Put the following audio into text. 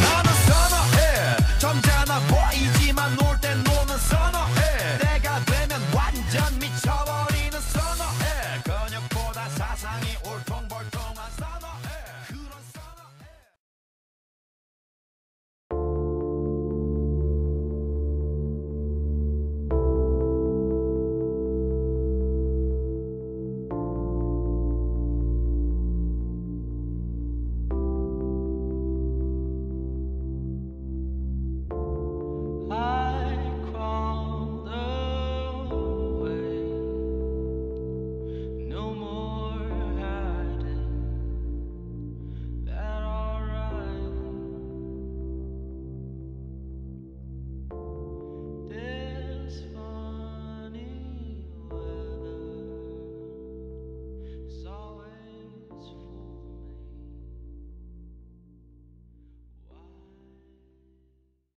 나는 점잖아 보이지만